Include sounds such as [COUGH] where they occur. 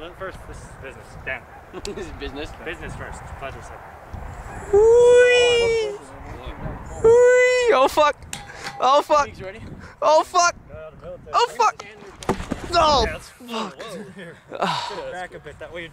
Well, First, this is business. Damn. [LAUGHS] this is business. Business first. Pleasure second. Whee! Whee! Oh fuck! Oh fuck! League's ready. Oh fuck! Oh fuck! No! Yeah, that's, whoa. Ah. Back a bit. That way.